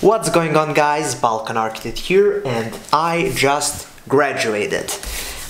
What's going on guys, Balkan Architect here and I just graduated.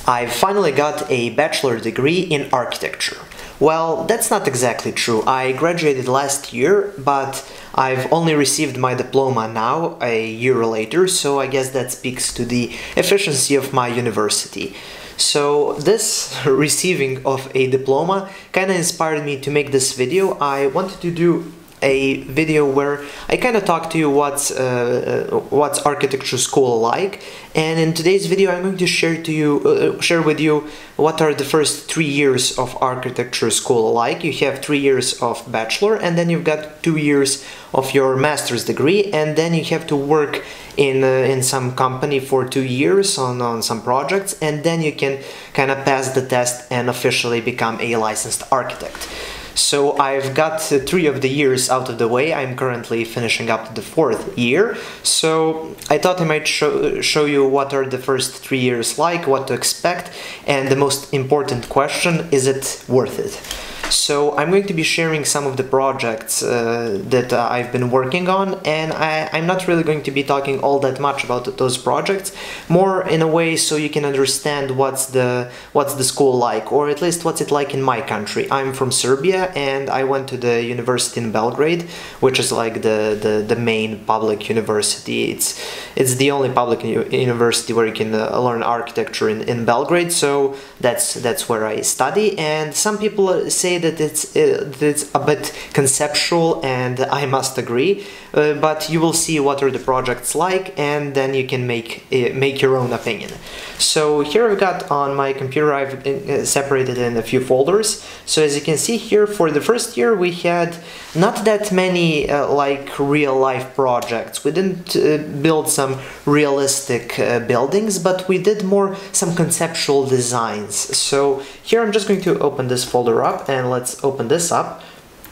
I finally got a bachelor degree in architecture. Well, that's not exactly true. I graduated last year, but I've only received my diploma now, a year later, so I guess that speaks to the efficiency of my university. So this receiving of a diploma kind of inspired me to make this video. I wanted to do a video where I kind of talk to you what's uh, uh, what's architecture school like. And in today's video I'm going to share to you uh, share with you what are the first three years of architecture school like. You have three years of bachelor and then you've got two years of your master's degree and then you have to work in uh, in some company for two years on, on some projects and then you can kind of pass the test and officially become a licensed architect so I've got uh, three of the years out of the way. I'm currently finishing up the fourth year. So I thought I might show, show you what are the first three years like, what to expect, and the most important question, is it worth it? So I'm going to be sharing some of the projects uh, that uh, I've been working on and I, am not really going to be talking all that much about those projects, more in a way so you can understand what's the what's the school like or at least what's it like in my country. I'm from Serbia and I went to the university in Belgrade, which is like the, the, the main public university. It's it's the only public university where you can uh, learn architecture in, in Belgrade, so that's that's where I study and some people say say that it's uh, it's a bit conceptual, and I must agree. Uh, but you will see what are the projects like, and then you can make uh, make your own opinion. So here I've got on my computer I've uh, separated in a few folders. So as you can see here, for the first year we had not that many uh, like real life projects. We didn't uh, build some realistic buildings, but we did more some conceptual designs. So here I'm just going to open this folder up and and let's open this up.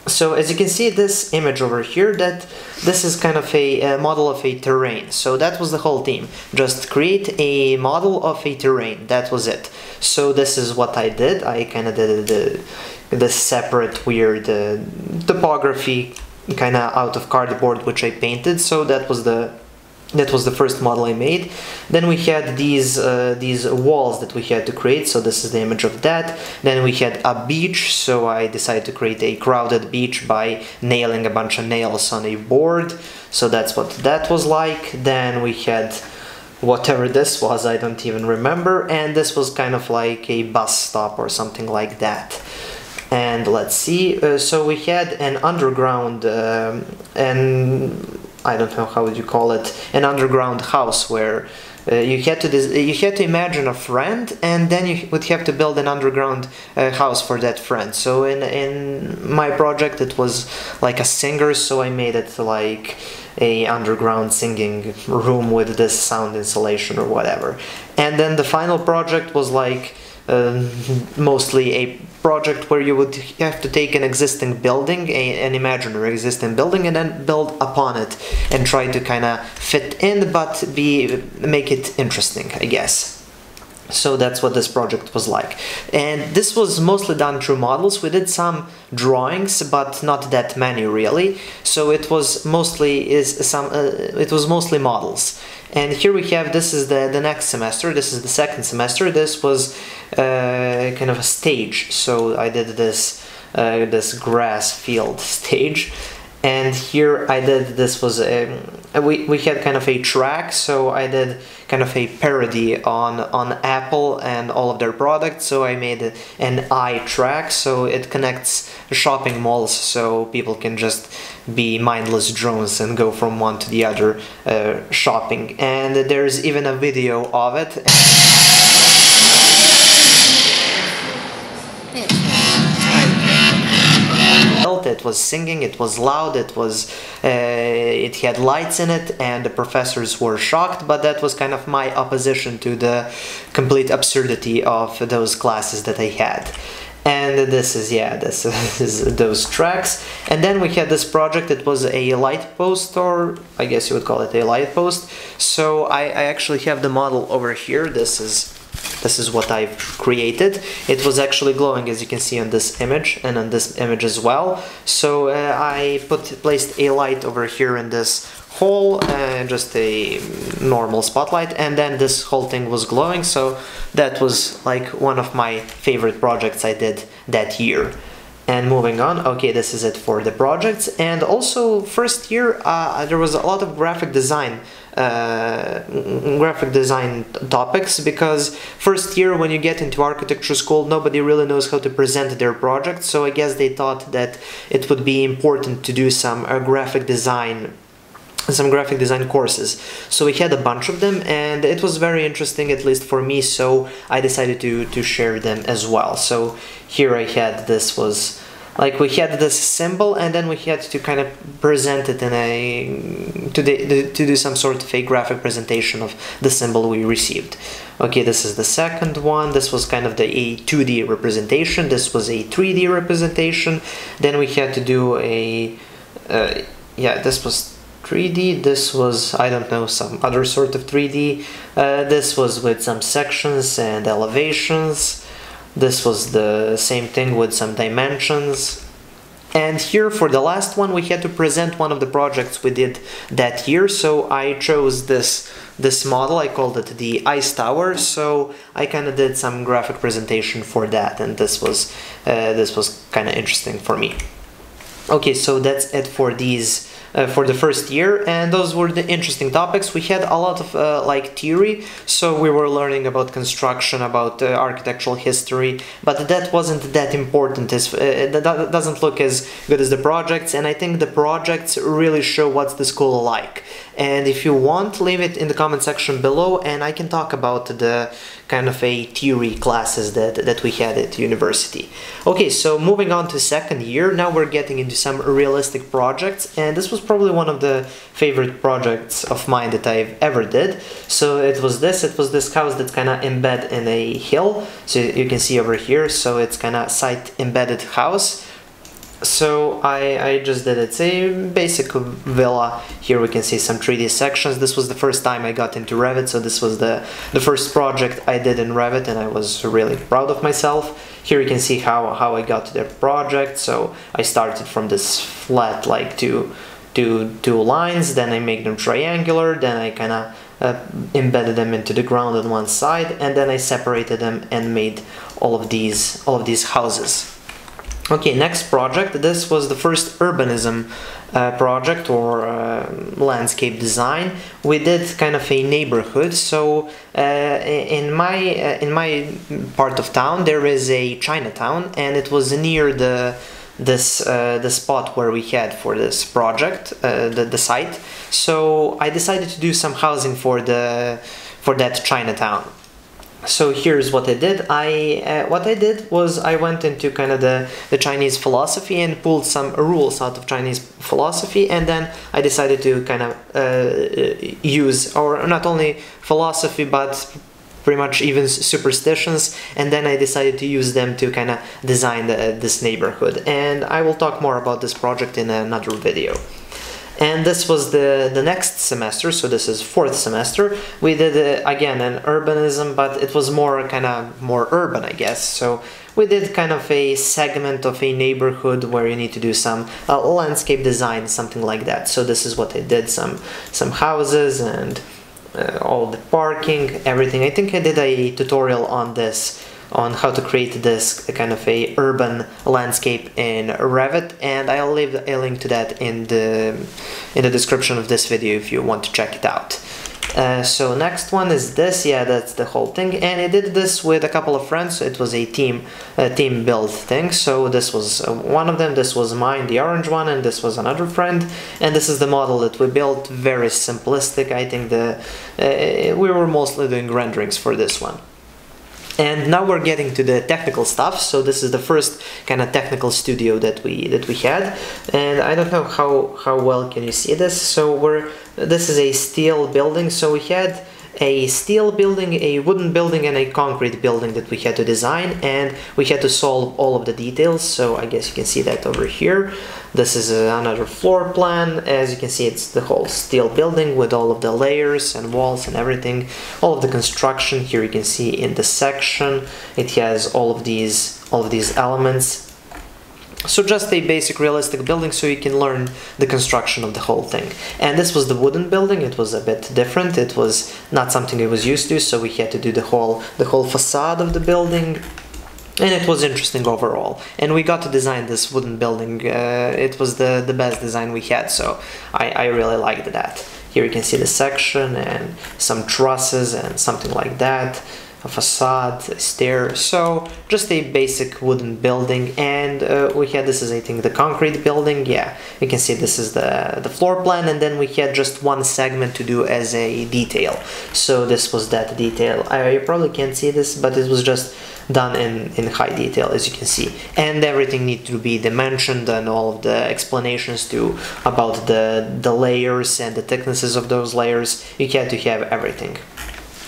So as you can see this image over here that this is kind of a, a, model of a terrain. So that was the whole theme. Just create a model of a terrain. That was it. So this is what I did. I kind of did the, the separate weird uh, topography kind of out of cardboard which I painted. So that was the that was the first model I made. Then we had these uh, these walls that we had to create, so this is the image of that. Then we had a beach, so I decided to create a crowded beach by nailing a bunch of nails on a board. So that's what that was like. Then we had whatever this was, I don't even remember, and this was kind of like a bus stop or something like that. And let's see, uh, so we had an underground um, and I don't know how would you call it, an underground house where uh, you had to you had to imagine a friend and then you would have to build an underground uh, house for that friend. So in in my project it was like a singer so i made it like a underground singing room with this sound insulation or whatever. And then the final project was like uh, mostly a project where you would have to take an existing building, a, an imaginary existing building, and then build upon it and try to kind of fit in, but be make it interesting, I guess. So that's what this project was like. And this was mostly done through models. We did some drawings, but not that many really. So it was mostly is some uh, it was mostly models. And here we have this is the the next semester. This is the second semester. This was uh, kind of a stage. So I did this uh, this grass field stage. And here I did this was a, um, we, we had kind of a track. So I did kind of a parody on on Apple and all of their products. So I made an i track. So it connects shopping malls. So people can just be mindless drones and go from one to the other uh, shopping. And there's even a video of it it was singing, it was loud, it was uh, it had lights in it, and the professors were shocked. But that was kind of my opposition to the complete absurdity of those classes that I had. And this is yeah this is those tracks. And then we had this project it was a light post or i guess you would call it a light post. So i, I actually have the model over here. This is this is what I've created. It was actually glowing as you can see on this image and on this image as well. So uh, I put placed a light over here in this hole and just a normal spotlight and then this whole thing was glowing so that was like one of my favorite projects I did that year. And moving on, okay, this is it for the projects. And also, first year, uh, there was a lot of graphic design uh, graphic design topics because first year when you get into architecture school nobody really knows how to present their project. So I guess they thought that it would be important to do some uh, graphic design some graphic design courses. So we had a bunch of them and it was very interesting at least for me. So I decided to to share them as well. So here I had this was like we had this symbol and then we had to kind of present it in a to, the, to do some sort of a graphic presentation of the symbol we received. Okay this is the second one. This was kind of the a 2d representation. This was a 3d representation. Then we had to do a uh, yeah this was 3D, this was, I don't know, some other sort of 3D. Uh, this was with some sections and elevations. This was the same thing with some dimensions. And here for the last one we had to present one of the projects we did that year so I chose this this model I called it the ice tower so I kind of did some graphic presentation for that and this was uh, this was kind of interesting for me. Okay so that's it for these uh, for the first year and those were the interesting topics. We had a lot of uh, like theory so we were learning about construction about uh, architectural history but that wasn't that important as uh, that doesn't look as good as the projects and i think the projects really show what's the school like and if you want leave it in the comment section below and i can talk about the kind of a theory classes that, that we had at university. Okay, so moving on to second year, now we're getting into some realistic projects, and this was probably one of the favorite projects of mine that I've ever did. So it was this, it was this house that's kind of embedded in a hill, so you can see over here, so it's kind of site embedded house so I, I just did it. It's a basic villa. Here we can see some 3D sections. This was the first time I got into Revit, so this was the, the first project I did in Revit and I was really proud of myself. Here you can see how, how I got to the project. So I started from this flat like two, two, two lines, then I make them triangular, then I kind of uh, embedded them into the ground on one side and then I separated them and made all of these all of these houses. Okay, next project. This was the first urbanism uh, project or uh, landscape design. We did kind of a neighborhood. So uh, in my uh, in my part of town there is a Chinatown, and it was near the this uh, the spot where we had for this project uh, the the site. So I decided to do some housing for the for that Chinatown so here's what I did. I uh, what I did was I went into kind of the, the Chinese philosophy and pulled some rules out of Chinese philosophy, and then I decided to kind of uh, use or not only philosophy but pretty much even superstitions and then I decided to use them to kind of design the, this neighborhood and I will talk more about this project in another video and this was the the next semester so this is fourth semester. We did uh, again an urbanism but it was more kind of more urban i guess. So we did kind of a segment of a neighborhood where you need to do some uh, landscape design something like that. So this is what i did some some houses and uh, all the parking everything. I think i did a tutorial on this on how to create this kind of a urban landscape in Revit and I'll leave a link to that in the in the description of this video if you want to check it out. Uh, so next one is this, yeah, that's the whole thing, and I did this with a couple of friends. It was a team, a team build thing. So this was uh, one of them. This was mine, the orange one, and this was another friend. And this is the model that we built. Very simplistic. I think the uh, we were mostly doing renderings for this one. And now we're getting to the technical stuff. So this is the first kind of technical studio that we that we had, and I don't know how how well can you see this. So we're this is a steel building. So we had a steel building, a wooden building, and a concrete building that we had to design, and we had to solve all of the details. So I guess you can see that over here. This is another floor plan. As you can see, it's the whole steel building with all of the layers and walls and everything. All of the construction here you can see in the section. It has all of these all of these elements so just a basic realistic building so you can learn the construction of the whole thing. And this was the wooden building, it was a bit different, it was not something I was used to, so we had to do the whole the whole facade of the building. And it was interesting overall. And we got to design this wooden building. Uh, it was the, the best design we had, so I, I really liked that. Here you can see the section and some trusses and something like that a facade, a stair, so just a basic wooden building and uh, we had this is I think the concrete building, yeah, you can see this is the, the floor plan and then we had just one segment to do as a detail, so this was that detail. I, you probably can't see this, but it was just done in, in high detail as you can see. And everything needs to be dimensioned and all of the explanations to about the the layers and the thicknesses of those layers. You had to have everything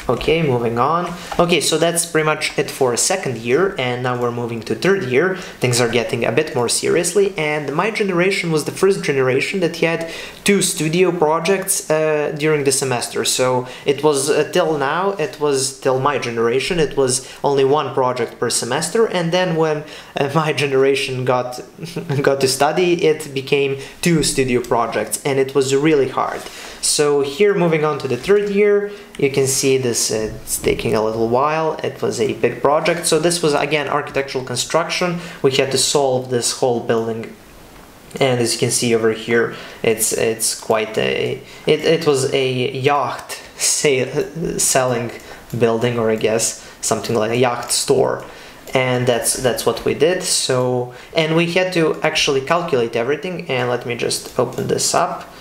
Okay, moving on. Okay, so that's pretty much it for second year, and now we're moving to third year. Things are getting a bit more seriously, and my generation was the first generation that had two studio projects uh, during the semester. So it was uh, till now, it was till my generation, it was only one project per semester, and then when uh, my generation got got to study, it became two studio projects, and it was really hard. So here, moving on to the third year, you can see this, uh, it's taking a little while. It was a big project. So this was, again, architectural construction. We had to solve this whole building and as you can see over here it's it's quite a it, it was a yacht say, selling building or i guess something like a yacht store and that's that's what we did so and we had to actually calculate everything and let me just open this up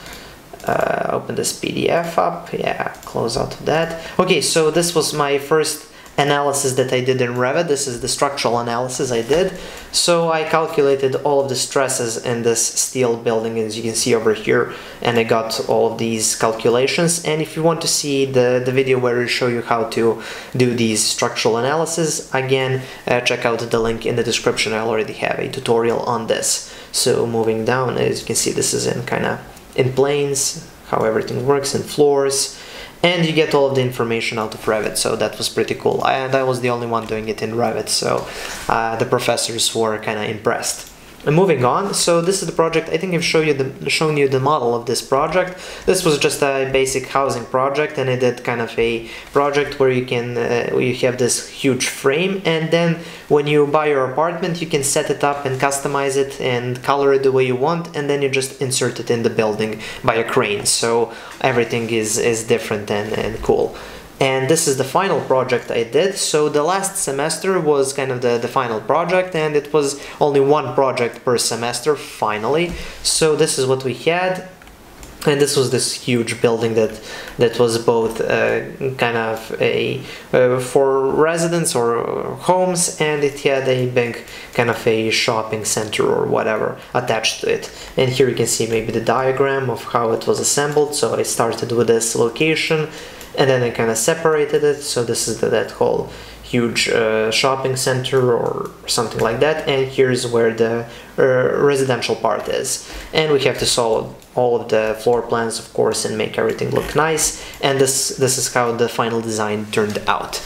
uh, open this PDF up, yeah, close out of that. Okay, so this was my first analysis that I did in Revit. This is the structural analysis I did. So I calculated all of the stresses in this steel building as you can see over here and I got all of these calculations and if you want to see the, the video where I show you how to do these structural analysis again uh, check out the link in the description I already have a tutorial on this. So moving down as you can see this is in kind of in planes, how everything works, in floors, and you get all of the information out of Revit, so that was pretty cool. And I was the only one doing it in Revit, so uh, the professors were kind of impressed. And moving on, so this is the project, I think I've shown you the, shown you the model of this project. This was just a basic housing project and I did kind of a project where you can, uh, where you have this huge frame and then when you buy your apartment you can set it up and customize it and color it the way you want and then you just insert it in the building by a crane. So everything is, is different and, and cool and this is the final project I did. So the last semester was kind of the, the final project and it was only one project per semester finally. So this is what we had and this was this huge building that that was both uh, kind of a uh, for residents or homes and it had a big kind of a shopping center or whatever attached to it and here you can see maybe the diagram of how it was assembled so I started with this location and then I kind of separated it. So this is the, that whole huge uh, shopping center or something like that. And here's where the uh, residential part is. And we have to solve all of the floor plans of course and make everything look nice. And this this is how the final design turned out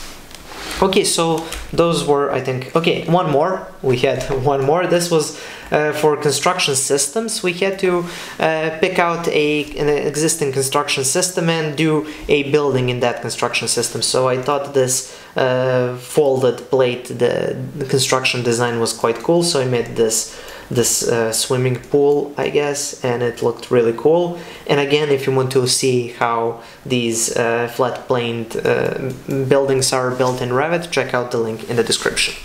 Okay, so those were, I think, okay, one more. We had one more. This was uh, for construction systems. We had to uh, pick out a, an existing construction system and do a building in that construction system. So I thought this uh, folded plate, the, the construction design was quite cool. So I made this this uh, swimming pool, I guess, and it looked really cool. And again, if you want to see how these uh, flat planed uh, buildings are built in Revit, check out the link in the description.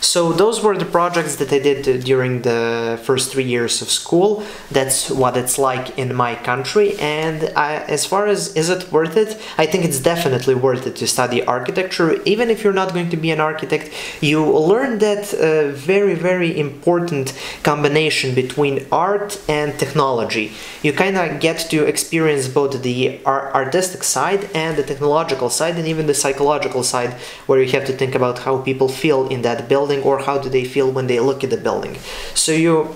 So those were the projects that I did during the first three years of school. That's what it's like in my country. And I, as far as is it worth it, I think it's definitely worth it to study architecture. Even if you're not going to be an architect, you learn that uh, very, very important combination between art and technology. You kind of get to experience both the artistic side and the technological side and even the psychological side where you have to think about how people feel in that building or how do they feel when they look at the building. So you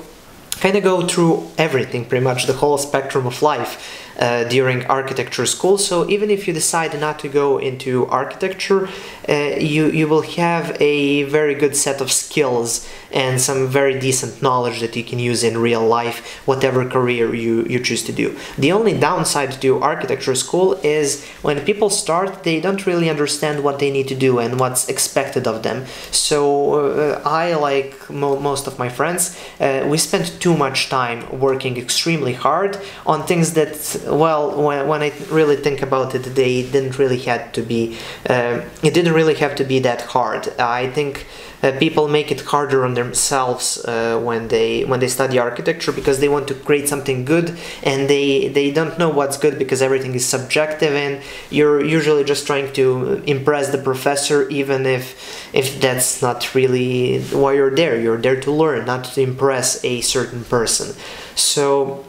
kind of go through everything, pretty much the whole spectrum of life uh, during architecture school. So even if you decide not to go into architecture, uh, you you will have a very good set of skills and some very decent knowledge that you can use in real life, whatever career you, you choose to do. The only downside to architecture school is when people start, they don't really understand what they need to do and what's expected of them. So uh, I, like mo most of my friends, uh, we spent too much time working extremely hard on things that, well, when, when I really think about it, they didn't really have to be, uh, it didn't really have to be that hard. I think uh, people make it harder on themselves uh, when they when they study architecture because they want to create something good and they they don't know what's good because everything is subjective and you're usually just trying to impress the professor even if if that's not really why you're there you're there to learn not to impress a certain person so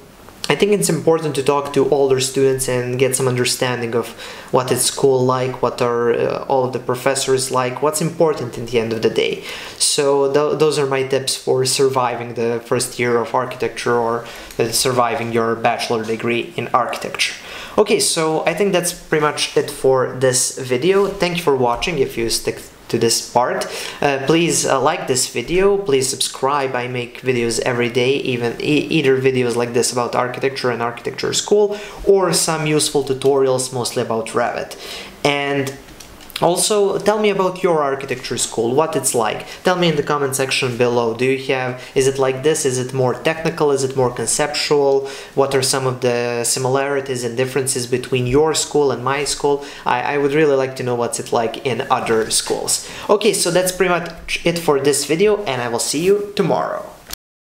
I think it's important to talk to older students and get some understanding of what is school like, what are uh, all the professors like, what's important in the end of the day. So th those are my tips for surviving the first year of architecture or uh, surviving your bachelor degree in architecture. Okay, so I think that's pretty much it for this video. Thank you for watching if you stick to this part. Uh, please uh, like this video, please subscribe, I make videos every day, even e either videos like this about architecture and architecture school, or some useful tutorials mostly about Revit. And also, tell me about your architecture school, what it's like. Tell me in the comment section below. Do you have, is it like this? Is it more technical? Is it more conceptual? What are some of the similarities and differences between your school and my school? I, I would really like to know what's it like in other schools. Okay, so that's pretty much it for this video and I will see you tomorrow.